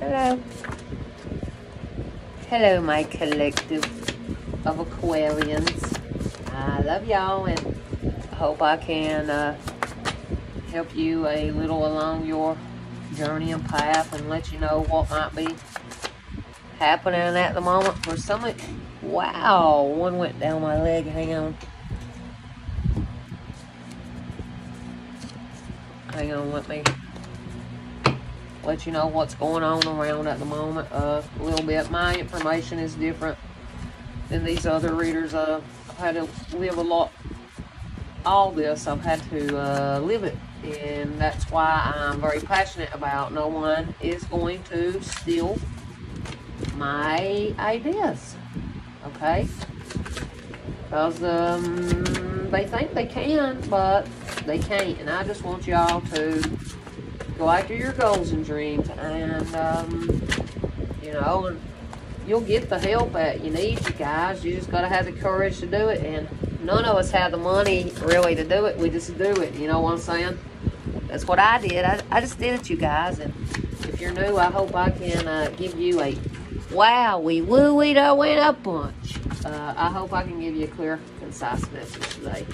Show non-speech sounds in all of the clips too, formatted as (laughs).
Hello. Hello, my collective of Aquarians. I love y'all and hope I can uh, help you a little along your journey and path and let you know what might be happening at the moment. For some, wow, one went down my leg. Hang on. Hang on, let me let you know what's going on around at the moment uh, a little bit. My information is different than these other readers. Uh, I've had to live a lot, all this, I've had to uh, live it. And that's why I'm very passionate about no one is going to steal my ideas. Okay? Because um, they think they can, but they can't. And I just want y'all to go after your goals and dreams. And, um, you know, you'll get the help that you need, you guys. You just got to have the courage to do it. And none of us have the money, really, to do it. We just do it. You know what I'm saying? That's what I did. I, I just did it, you guys. And if you're new, I hope I can uh, give you a wow, we woo, we don't went up bunch. Uh, I hope I can give you a clear, concise message today.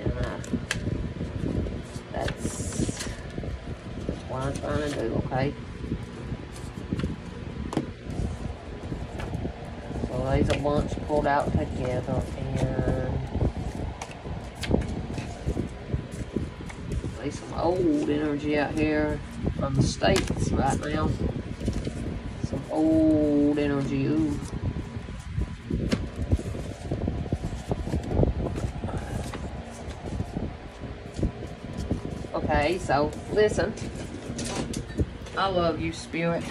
And uh, that's what I'm trying to do, okay? So these are bunch pulled out together and there's some old energy out here from the States right now. Some old energy, ooh. Okay, so listen. I love you, Spirit.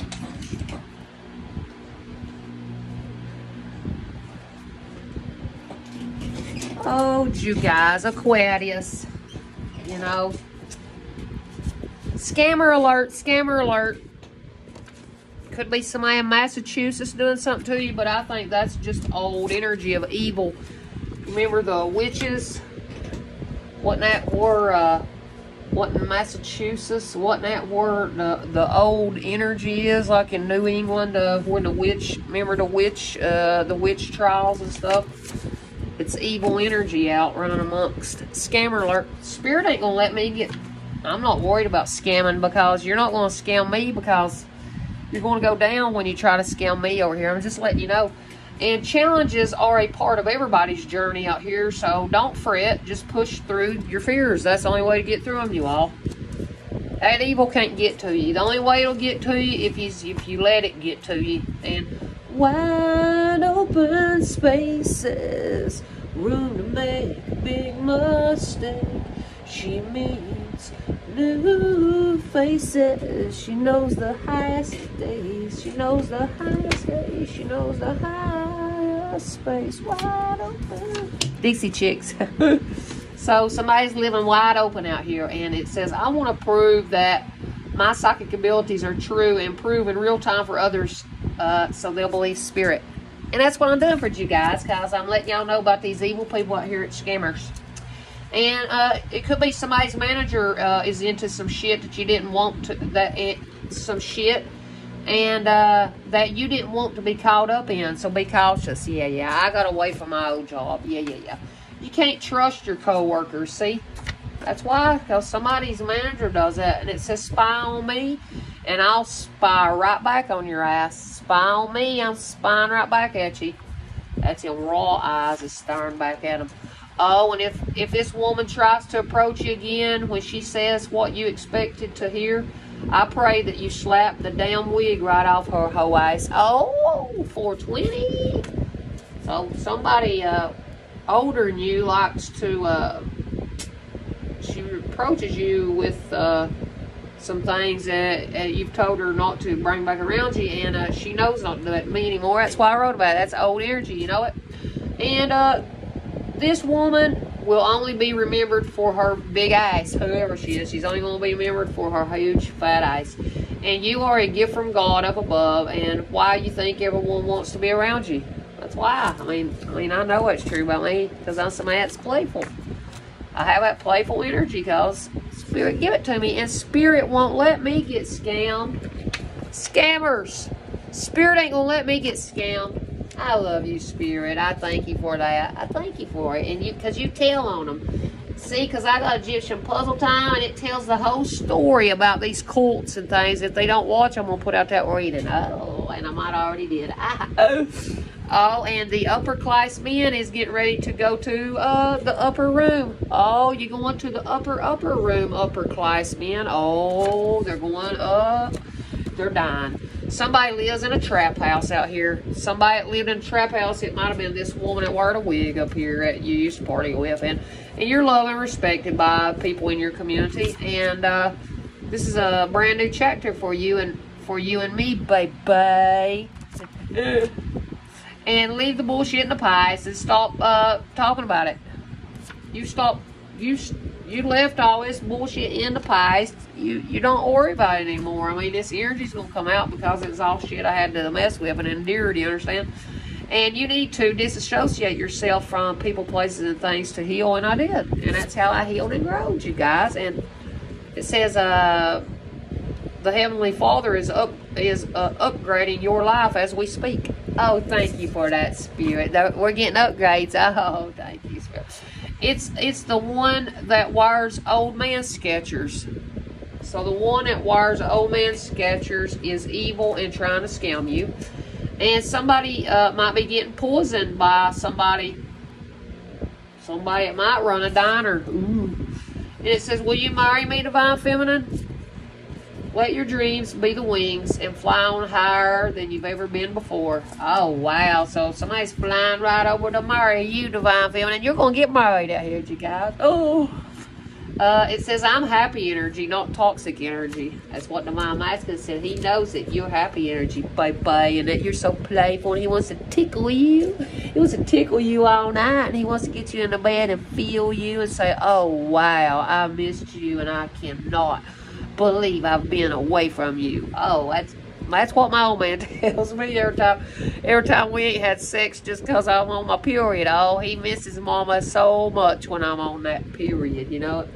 Oh, you guys, Aquarius. You know, scammer alert, scammer alert. Could be somebody in Massachusetts doing something to you, but I think that's just old energy of evil. Remember the witches? Wasn't that where, uh, what in Massachusetts? Wasn't that where the, the old energy is, like in New England, uh, where the witch, remember the witch, uh, the witch trials and stuff? It's evil energy out running amongst. Scammer alert. Spirit ain't gonna let me get, I'm not worried about scamming because you're not gonna scam me because you're to go down when you try to scam me over here. I'm just letting you know. And challenges are a part of everybody's journey out here, so don't fret. Just push through your fears. That's the only way to get through them, you all. That evil can't get to you. The only way it'll get to you if you if you let it get to you. And wide open spaces, room to make a big mistake. She meets new faces. She knows the highest days. She knows the highest days. She knows the highest space. Wide open. Dixie Chicks. (laughs) so somebody's living wide open out here, and it says, I want to prove that my psychic abilities are true and prove in real time for others uh, so they'll believe spirit. And that's what I'm doing for you guys, because I'm letting y'all know about these evil people out here at Scammers. And uh, it could be somebody's manager uh, is into some shit that you didn't want to, that it, some shit, and uh, that you didn't want to be caught up in. So be cautious. Yeah, yeah. I got away from my old job. Yeah, yeah, yeah. You can't trust your coworkers. See, that's why, because somebody's manager does that, and it says spy on me, and I'll spy right back on your ass. Spy on me, I'm spying right back at you. That's them raw eyes is staring back at them. Oh, and if, if this woman tries to approach you again when she says what you expected to hear, I pray that you slap the damn wig right off her whole ass. Oh, 420. So somebody uh, older than you likes to, uh, she approaches you with uh, some things that you've told her not to bring back around you, and uh, she knows not to do it to me anymore. That's why I wrote about it. That's old energy, you know it? And uh, this woman will only be remembered for her big eyes, whoever she is. She's only going to be remembered for her huge fat eyes. And you are a gift from God up above, and why you think everyone wants to be around you. That's why. I mean, I mean, I know it's true about me because I'm somebody that's playful. I have that playful energy because Spirit give it to me, and Spirit won't let me get scammed. Scammers. Spirit ain't gonna let me get scammed. I love you, Spirit. I thank you for that. I thank you for it. And you, because you tell on them. See, because I got Egyptian Puzzle Time, and it tells the whole story about these cults and things. If they don't watch, I'm going to put out that reading. Oh, and I might already did. oh. Oh, and the upper class men is getting ready to go to uh, the upper room. Oh, you going to the upper, upper room, upper class men. Oh, they're going up. They're dying. Somebody lives in a trap house out here. Somebody lived in a trap house. It might have been this woman that wore a wig up here that you used to party with. And, and you're loved and respected by people in your community. And uh, this is a brand new chapter for you and for you and me, baby. (laughs) and leave the bullshit in the pies and stop uh, talking about it. You stop. You you left all this bullshit in the past. You you don't worry about it anymore. I mean, this energy's gonna come out because it's all shit I had to mess with and endure. Do you understand? And you need to disassociate yourself from people, places, and things to heal. And I did, and that's how I healed and grew, you guys. And it says, uh, the Heavenly Father is up is uh, upgrading your life as we speak. Oh, thank you for that, Spirit. We're getting upgrades. (laughs) Oh, thank you, Spirit. It's it's the one that wires old man Skechers. So the one that wires old man Skechers is evil and trying to scam you. And somebody uh, might be getting poisoned by somebody. Somebody that might run a diner. Ooh. And it says, Will you marry me, Divine Feminine? Let your dreams be the wings and fly on higher than you've ever been before. Oh, wow. So somebody's flying right over to marry you, Divine Feminine. And you're going to get married out here, you guys. Oh. Uh, it says, I'm happy energy, not toxic energy. That's what Divine Masculine said. He knows that you're happy energy, bye-bye, and that you're so playful, and he wants to tickle you. He wants to tickle you all night, and he wants to get you in the bed and feel you and say, oh, wow, I missed you, and I cannot believe I've been away from you. Oh, that's that's what my old man (laughs) tells me every time every time we ain't had sex just because I'm on my period. Oh, he misses mama so much when I'm on that period, you know.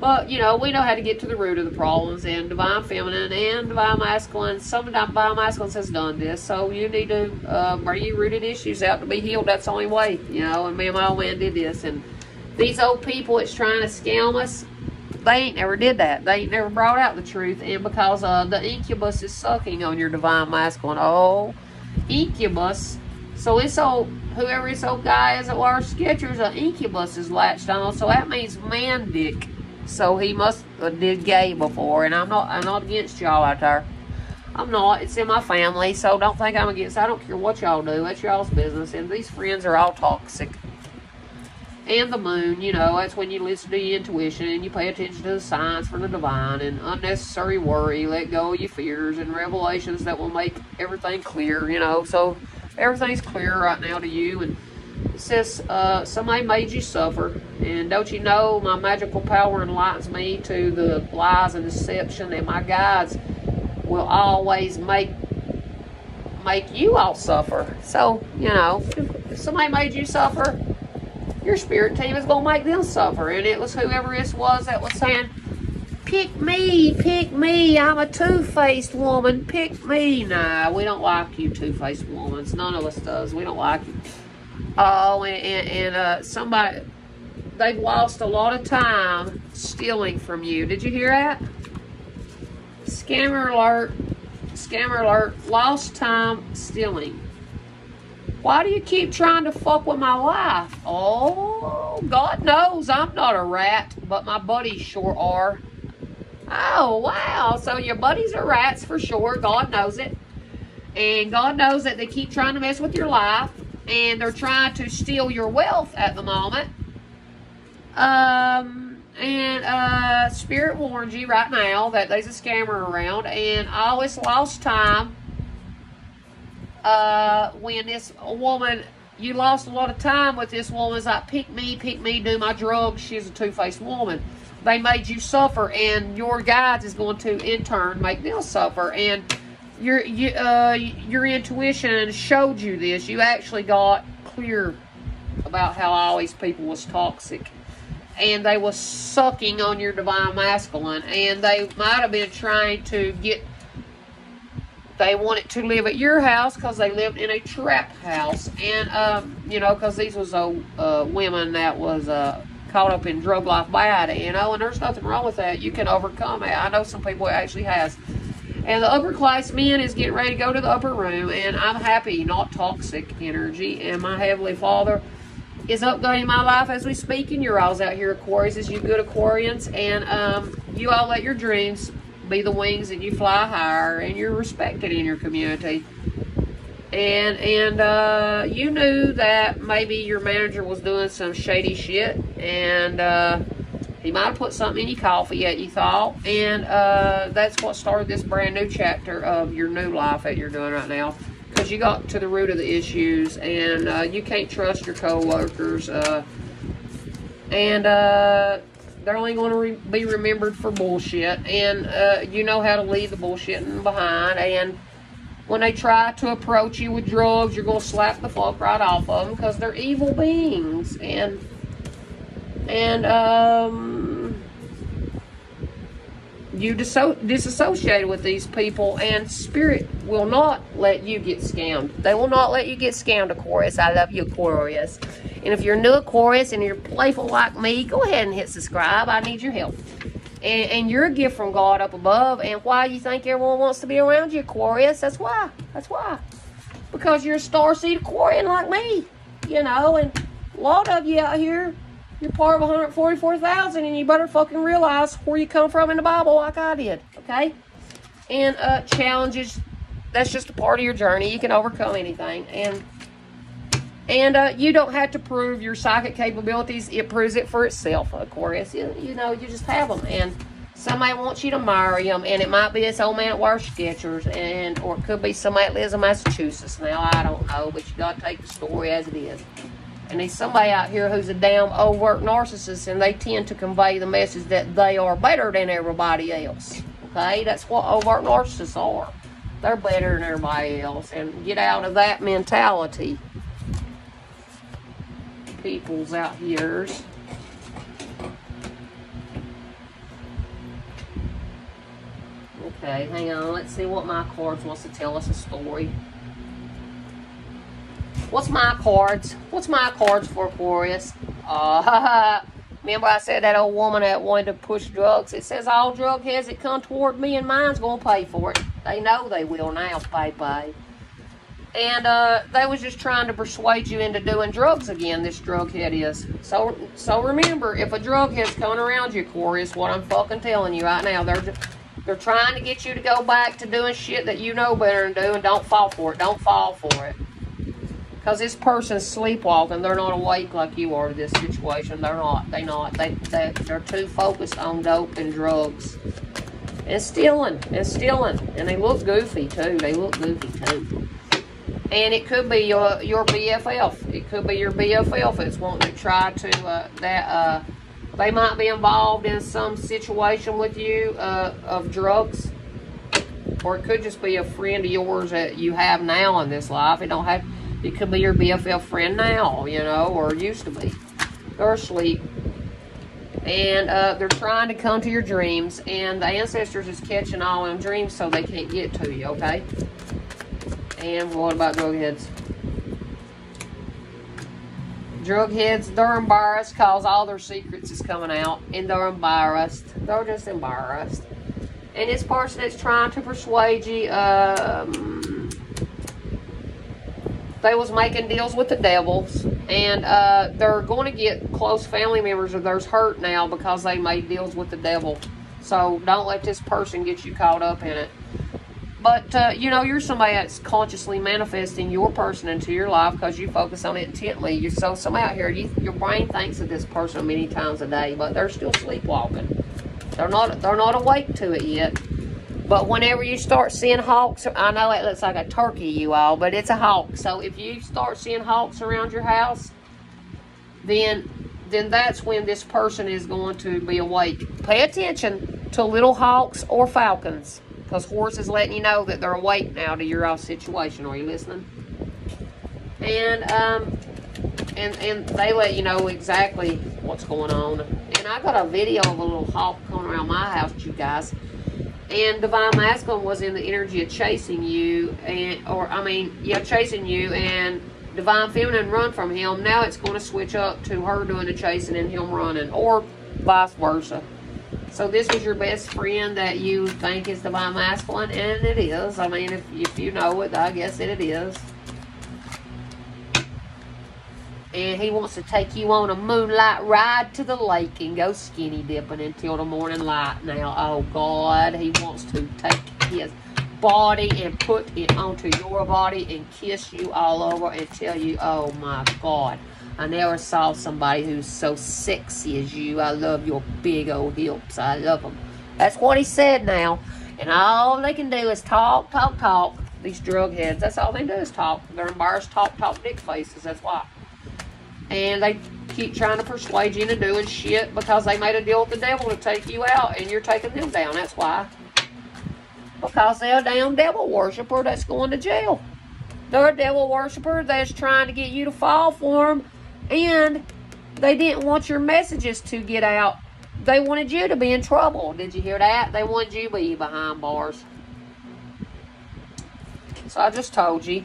But, you know, we know how to get to the root of the problems, and Divine Feminine and Divine Masculine, some Divine Masculine has done this, so you need to uh, bring your rooted issues out to be healed. That's the only way, you know, and me and my old man did this, and these old people that's trying to scam us, they ain't never did that. They ain't never brought out the truth. And because uh, the incubus is sucking on your divine masculine. Oh, incubus. So it's old, whoever this old guy is that wears Skechers, an incubus is latched on. So that means man dick. So he must did gay before. And I'm not, I'm not against y'all out there. I'm not. It's in my family. So don't think I'm against. I don't care what y'all do. That's y'all's business. And these friends are all toxic and the moon, you know, that's when you listen to your intuition and you pay attention to the signs from the divine and unnecessary worry, let go of your fears and revelations that will make everything clear, you know. So everything's clear right now to you and it says uh, somebody made you suffer and don't you know my magical power enlightens me to the lies and deception and my guides will always make make you all suffer. So, you know, if somebody made you suffer, your spirit team is going to make them suffer. And it was whoever this was that was saying, pick me, pick me. I'm a two-faced woman. Pick me. Nah, we don't like you two-faced women. None of us does. We don't like you. Oh, and, and, and uh, somebody, they've lost a lot of time stealing from you. Did you hear that? Scammer alert. Scammer alert. Lost time stealing. Why do you keep trying to fuck with my life? Oh, God knows I'm not a rat, but my buddies sure are. Oh, wow. So your buddies are rats for sure. God knows it. And God knows that they keep trying to mess with your life. And they're trying to steal your wealth at the moment. Um, and uh, Spirit warns you right now that there's a scammer around. And all this lost time uh, when this woman, you lost a lot of time with this woman. It's like, pick me, pick me, do my drugs. She's a two-faced woman. They made you suffer, and your guides is going to, in turn, make them suffer. And your, you, uh, your intuition showed you this. You actually got clear about how all these people was toxic. And they was sucking on your divine masculine. And they might have been trying to get they wanted to live at your house because they lived in a trap house. And, um, you know, because these was uh, uh, women that was uh, caught up in drug life bad, you know, and there's nothing wrong with that. You can overcome it. I know some people actually has. And the upper class men is getting ready to go to the upper room, and I'm happy, not toxic energy. And my Heavenly Father is upgrading my life as we speak, and you're all out here, Aquarius, as you good Aquarians. And um, you all let your dreams be the wings and you fly higher, and you're respected in your community. And and uh, you knew that maybe your manager was doing some shady shit, and uh, he might have put something in your coffee yet you thought. And uh, that's what started this brand new chapter of your new life that you're doing right now. Because you got to the root of the issues and uh, you can't trust your co-workers. Uh, and uh, they're only going to re be remembered for bullshit. And uh, you know how to leave the bullshitting behind. And when they try to approach you with drugs, you're going to slap the fuck right off of them because they're evil beings. And and um, you disassociated with these people, and spirit will not let you get scammed. They will not let you get scammed, Aquarius. I love you, Aquarius. And if you're new Aquarius and you're playful like me, go ahead and hit subscribe. I need your help. And, and you're a gift from God up above. And why you think everyone wants to be around you, Aquarius? That's why. That's why. Because you're a star seed Aquarian like me. You know, and a lot of you out here you're part of 144,000 and you better fucking realize where you come from in the Bible like I did, okay? And uh, challenges, that's just a part of your journey. You can overcome anything. And and uh, you don't have to prove your psychic capabilities. It proves it for itself, Aquarius. You, you know, you just have them. And somebody wants you to marry them. And it might be this old man at wears Skechers. And, or it could be somebody that lives in Massachusetts. Now, I don't know. But you got to take the story as it is. And there's somebody out here who's a damn overt narcissist, and they tend to convey the message that they are better than everybody else. Okay, that's what overt narcissists are. They're better than everybody else, and get out of that mentality. People's out here. Okay, hang on. Let's see what my cards wants to tell us a story. What's my cards? What's my cards for Aquarius? Uh, (laughs) remember I said that old woman that wanted to push drugs? It says all drug heads that come toward me and mine's going to pay for it. They know they will now, pay. And uh, they was just trying to persuade you into doing drugs again, this drug head is. So so remember, if a drug head's coming around you, Aquarius, what I'm fucking telling you right now, they're they're trying to get you to go back to doing shit that you know better than do and don't fall for it. Don't fall for it. Because this person's sleepwalking. They're not awake like you are to this situation. They're not. They not. They, they, they're too focused on dope and drugs. And stealing. And stealing. And they look goofy, too. They look goofy, too. And it could be your, your BFF. It could be your BFF that's wanting to try to, uh, that, uh, they might be involved in some situation with you uh, of drugs. Or it could just be a friend of yours that you have now in this life. It don't have it could be your BFF friend now, you know, or used to be. They're asleep. And uh, they're trying to come to your dreams. And the ancestors is catching all them dreams so they can't get to you, okay? And what about drug heads? Drug heads, they're embarrassed because all their secrets is coming out. And they're embarrassed. They're just embarrassed. And this person is trying to persuade you, um, they was making deals with the devils and uh, they're going to get close family members of theirs hurt now because they made deals with the devil so don't let this person get you caught up in it but uh, you know you're somebody that's consciously manifesting your person into your life because you focus on it intently you're so somebody out here you, your brain thinks of this person many times a day but they're still sleepwalking they're not they're not awake to it yet but whenever you start seeing hawks, I know it looks like a turkey, you all, but it's a hawk. So if you start seeing hawks around your house, then then that's when this person is going to be awake. Pay attention to little hawks or falcons, because horse is letting you know that they're awake now to your situation. Are you listening? And um, and and they let you know exactly what's going on. And I got a video of a little hawk coming around my house, you guys and divine masculine was in the energy of chasing you and or i mean yeah chasing you and divine feminine run from him now it's going to switch up to her doing the chasing and him running or vice versa so this was your best friend that you think is divine masculine and it is. I mean if, if you know it i guess it, it is. And he wants to take you on a moonlight ride to the lake and go skinny dipping until the morning light. Now, oh God, he wants to take his body and put it onto your body and kiss you all over and tell you, oh my God, I never saw somebody who's so sexy as you. I love your big old hips. I love them. That's what he said now. And all they can do is talk, talk, talk. These drug heads, that's all they do is talk. They're embarrassed, talk, talk, dick faces. That's why and they keep trying to persuade you into doing shit because they made a deal with the devil to take you out and you're taking them down. That's why. Because they're a damn devil worshiper that's going to jail. They're a devil worshiper that's trying to get you to fall for them and they didn't want your messages to get out. They wanted you to be in trouble. Did you hear that? They wanted you to be behind bars. So I just told you.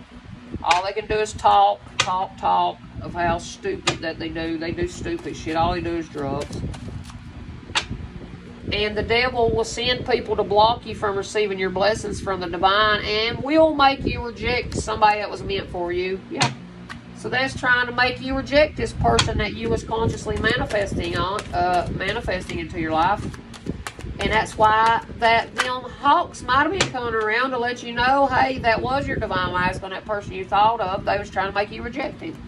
All they can do is talk, talk, talk of how stupid that they do. They do stupid shit. All they do is drugs. And the devil will send people to block you from receiving your blessings from the divine and will make you reject somebody that was meant for you. Yeah. So that's trying to make you reject this person that you was consciously manifesting on, uh, manifesting into your life. And that's why that them hawks might have been coming around to let you know, hey, that was your divine masculine, that person you thought of. They was trying to make you reject him.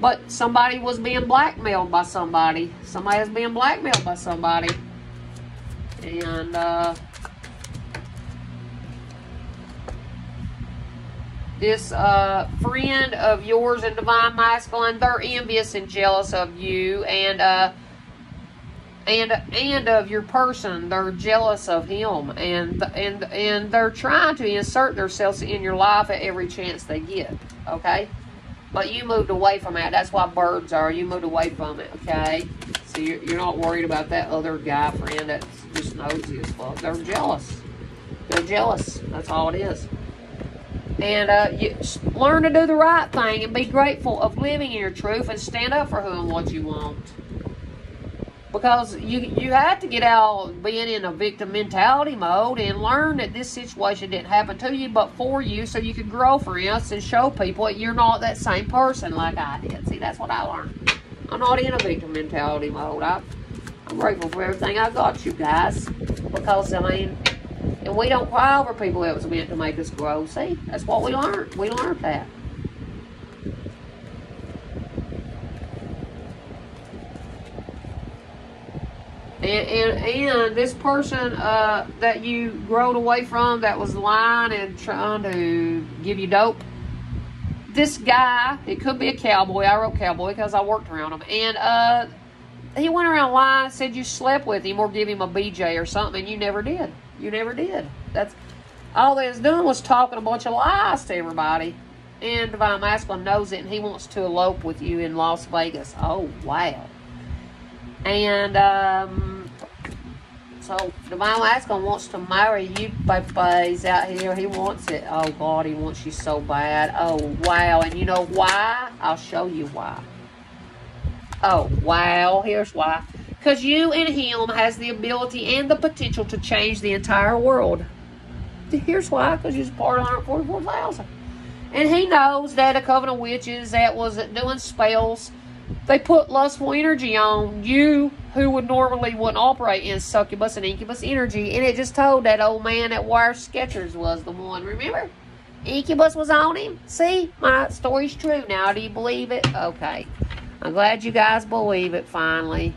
But somebody was being blackmailed by somebody. Somebody was being blackmailed by somebody. And, uh, this uh, friend of yours in Divine Masculine, they're envious and jealous of you. And, uh, and and of your person they're jealous of him and and and they're trying to insert themselves in your life at every chance they get okay but you moved away from that. That's why birds are. You moved away from it, okay? So you're, you're not worried about that other guy friend that's just nosy as fuck. They're jealous. They're jealous. That's all it is. And uh, you learn to do the right thing and be grateful of living in your truth and stand up for who and what you want because you you have to get out being in a victim mentality mode and learn that this situation didn't happen to you but for you so you can grow for us and show people that you're not that same person like I did. See, that's what I learned. I'm not in a victim mentality mode. I, I'm grateful for everything I got you guys because, I mean, and we don't cry over people that was meant to make us grow. See, that's what we learned. We learned that. And, and, and this person uh, that you growed away from that was lying and trying to give you dope, this guy, it could be a cowboy. I wrote cowboy because I worked around him. And uh, he went around lying said you slept with him or give him a BJ or something, and you never did. You never did. That's all they was doing was talking a bunch of lies to everybody. And Divine Masculine knows it, and he wants to elope with you in Las Vegas. Oh, wow. And, um, so Divine Masculine wants to marry you, babies, out here. He wants it. Oh, God, he wants you so bad. Oh, wow. And you know why? I'll show you why. Oh, wow. Here's why. Because you and him has the ability and the potential to change the entire world. Here's why. Because you're part of 144,000. And he knows that a coven of witches that was doing spells, they put lustful energy on you who would normally wouldn't operate in succubus and incubus energy. And it just told that old man that Wire Skechers was the one. Remember? Incubus was on him. See? My story's true now. Do you believe it? Okay. I'm glad you guys believe it finally.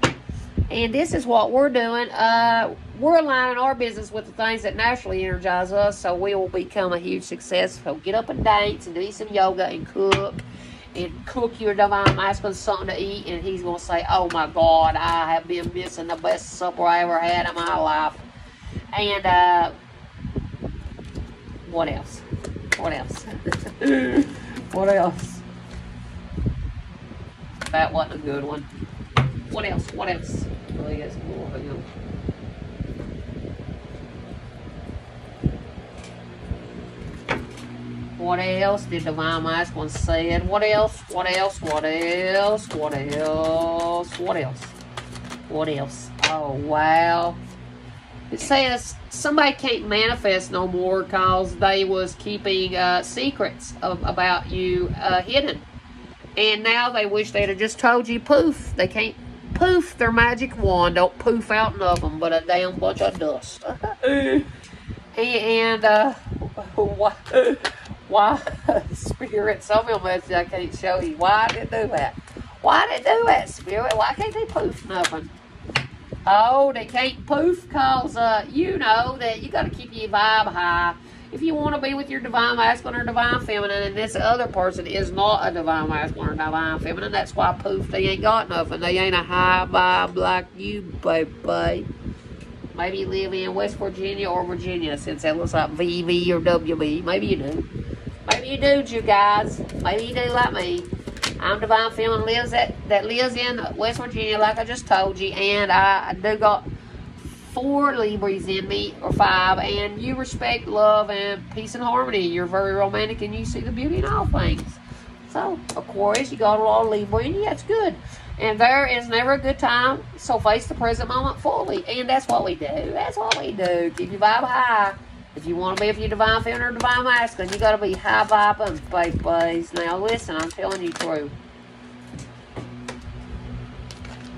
And this is what we're doing. Uh, we're aligning our business with the things that naturally energize us so we will become a huge success. So get up and dance and do some yoga and cook and cook your divine masculine something to eat, and he's going to say, Oh my God, I have been missing the best supper I ever had in my life. And, uh, what else? What else? (laughs) what else? That wasn't a good one. What else? What else? Oh, yes, more. Hang on. What else did the Mama's one said, What else? What else? What else? What else? What else? What else? Oh, wow. It says somebody can't manifest no more because they was keeping uh, secrets of, about you uh, hidden. And now they wish they'd have just told you, poof, they can't poof their magic wand. Don't poof out nothing but a damn bunch of dust. (laughs) and uh, (laughs) why, (laughs) why spirit? Some of them I can't show you. Why did it do that? Why did it do that, spirit? Why can't they poof nothing? Oh, they can't poof cause uh, you know that you got to keep your vibe high. If you want to be with your divine masculine or divine feminine, and this other person is not a divine masculine or divine feminine, that's why poof, they ain't got nothing. They ain't a high vibe like you, baby. Maybe you live in West Virginia or Virginia since that looks like VV or WB. Maybe you do. Maybe you do, you guys. Maybe you do like me. I'm Divine Feminine lives at, that lives in West Virginia, like I just told you, and I, I do got four Libras in me, or five, and you respect love and peace and harmony. You're very romantic, and you see the beauty in all things. So, Aquarius, you got a lot of Libra in you. That's good. And there is never a good time, so face the present moment fully. And that's what we do. That's what we do. Keep your vibe high. If you want to be with your divine feminine or divine masculine, you got to be high vibing, babies. Now listen, I'm telling you true.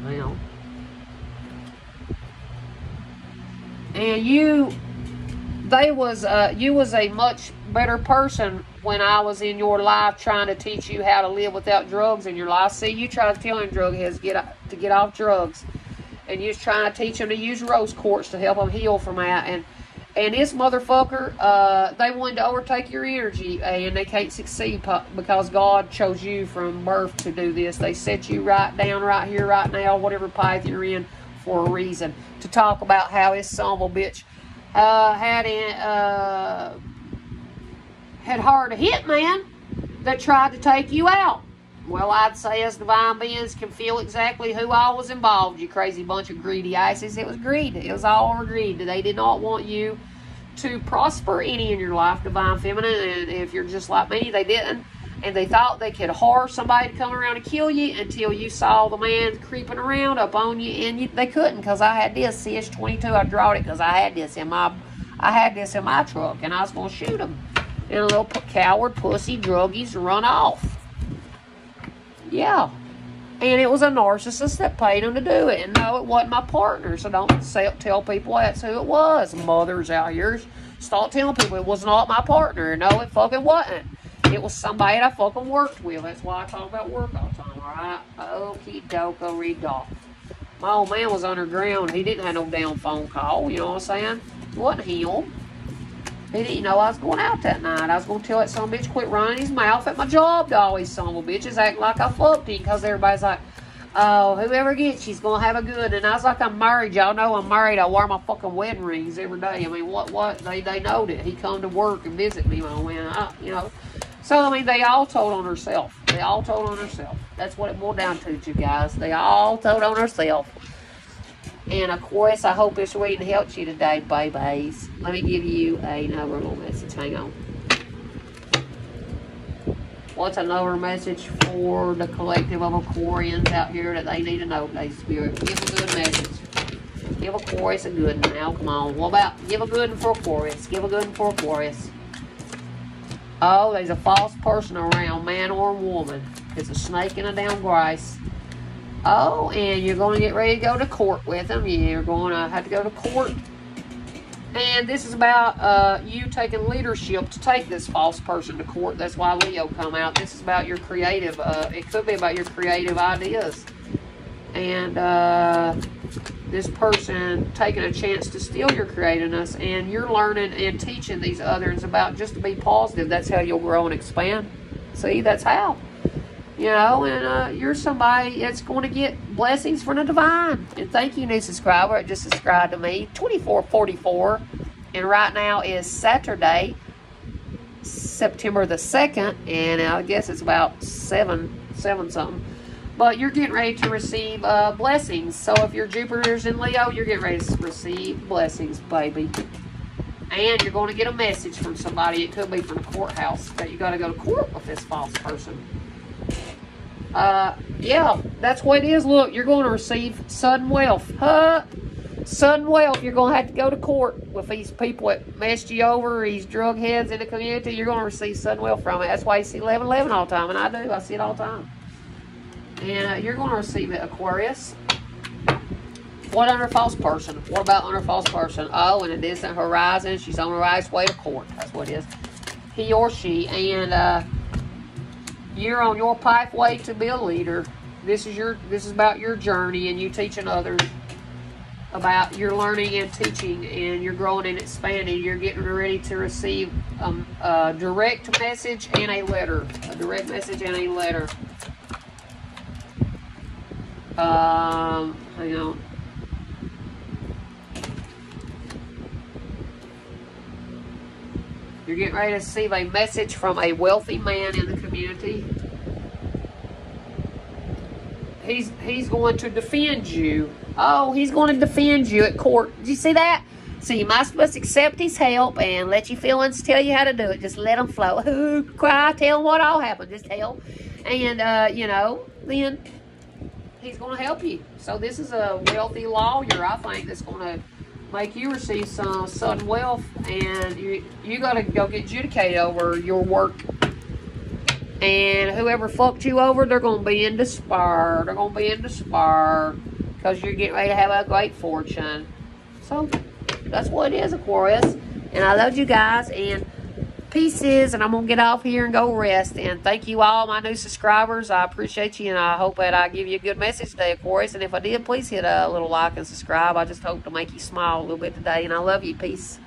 Now. And you, they was, uh, you was a much better person when I was in your life trying to teach you how to live without drugs in your life. See, you tried to tell him drug heads get to get off drugs, and you was trying to teach them to use rose quartz to help them heal from that. And and this motherfucker, uh, they wanted to overtake your energy, and they can't succeed because God chose you from birth to do this. They set you right down right here, right now, whatever path you're in, for a reason to talk about how this son bitch uh, had in, uh, had hired a hitman that tried to take you out. Well, I'd say as divine beings can feel exactly who all was involved, you crazy bunch of greedy asses. It was greed. It was all over greed. They did not want you to prosper any in your life, divine feminine. And if you're just like me, they didn't. And they thought they could hire somebody to come around and kill you until you saw the man creeping around up on you. And you, they couldn't because I had this CS-22. I drawed it because I had this in my, I had this in my truck, and I was gonna shoot him. And a little coward, pussy, druggies run off. Yeah. And it was a narcissist that paid him to do it. And no, it wasn't my partner. So don't tell people that's who it was. Mothers out here, start telling people it was not my partner. No, it fucking wasn't. It was somebody I fucking worked with. That's why I talk about work all the time, alright? Okie doke, read off. My old man was underground. He didn't have no damn phone call, you know what I'm saying? It wasn't him. He didn't know I was going out that night. I was going to tell that son bitch quit running his mouth at my job to always son of bitches act like I fucked him because everybody's like, oh, whoever gets she's going to have a good. And I was like, I'm married. Y'all know I'm married. I wear my fucking wedding rings every day. I mean, what, what? They, they know that. He come to work and visit me, my man. I, you know. So, I mean, they all told on herself. They all told on herself. That's what it boiled down to, you guys. They all told on herself. And of course, I hope this reading helps you today, babies. Let me give you another little message. Hang on. What's another message for the collective of Aquarians out here that they need to know today, Spirit? Give a good message. Give Aquarius a good one. Now, come on. What about give a good one for Aquarius? Give a good one for Aquarius. Oh, there's a false person around, man or woman. It's a snake in a damn grass. Oh, and you're going to get ready to go to court with them. You're going to have to go to court. And this is about uh, you taking leadership to take this false person to court. That's why Leo come out. This is about your creative, uh, it could be about your creative ideas. And uh, this person taking a chance to steal your creativeness. And you're learning and teaching these others about just to be positive. That's how you'll grow and expand. See, that's how you know, and uh, you're somebody that's going to get blessings from the divine. And thank you, new subscriber. Just subscribed to me. 2444. And right now is Saturday, September the 2nd. And I guess it's about 7, 7 something. But you're getting ready to receive uh, blessings. So if your Jupiter's in Leo, you're getting ready to receive blessings, baby. And you're going to get a message from somebody. It could be from the courthouse that you got to go to court with this false person. Uh, yeah, that's what it is. Look, you're going to receive sudden wealth. Huh? Sudden wealth. You're going to have to go to court with these people that messed you over, these drug heads in the community. You're going to receive sudden wealth from it. That's why you see 1111 all the time, and I do. I see it all the time. And uh, you're going to receive it, Aquarius. What under false person? What about under false person? Oh, in a distant horizon, she's on her right way to court. That's what it is. He or she. And uh, you're on your pathway to be a leader. This is your this is about your journey and you teaching others about your learning and teaching and you're growing and expanding. You're getting ready to receive um, a direct message and a letter. A direct message and a letter. Um, hang on. You're getting ready to receive a message from a wealthy man in the community. He's he's going to defend you. Oh, he's going to defend you at court. Did you see that? So you must must accept his help and let your feelings tell you how to do it. Just let them flow. Who (laughs) cry? Tell them what all happened. Just tell. And uh, you know, then he's going to help you. So this is a wealthy lawyer, I think, that's going to make you receive some sudden wealth and you you got to go get adjudicated over your work. And whoever fucked you over they're going to be in despair they're going to be in despair because you're getting ready to have a great fortune. So that's what it is aquarius. And i love you guys and pieces and I'm going to get off here and go rest. And thank you all my new subscribers. I appreciate you and I hope that I give you a good message today, of course. And if I did, please hit a little like and subscribe. I just hope to make you smile a little bit today. And I love you. Peace.